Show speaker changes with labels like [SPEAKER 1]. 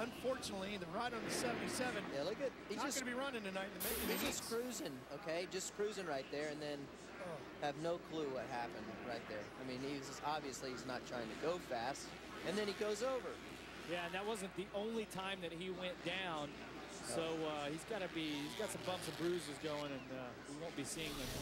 [SPEAKER 1] unfortunately, the ride on the 77.
[SPEAKER 2] Yeah, look at he's
[SPEAKER 1] not
[SPEAKER 2] just
[SPEAKER 1] going to be running tonight in the
[SPEAKER 2] he's just cruising, okay, just cruising right there, and then
[SPEAKER 1] Oh.
[SPEAKER 2] have no clue what happened right there. I mean, he's obviously he's not trying to go fast, and then he goes over.
[SPEAKER 3] Yeah, and that wasn't the only time that he went down. So uh, he's got to be, he's got some bumps and bruises going, and uh, we won't be seeing them here.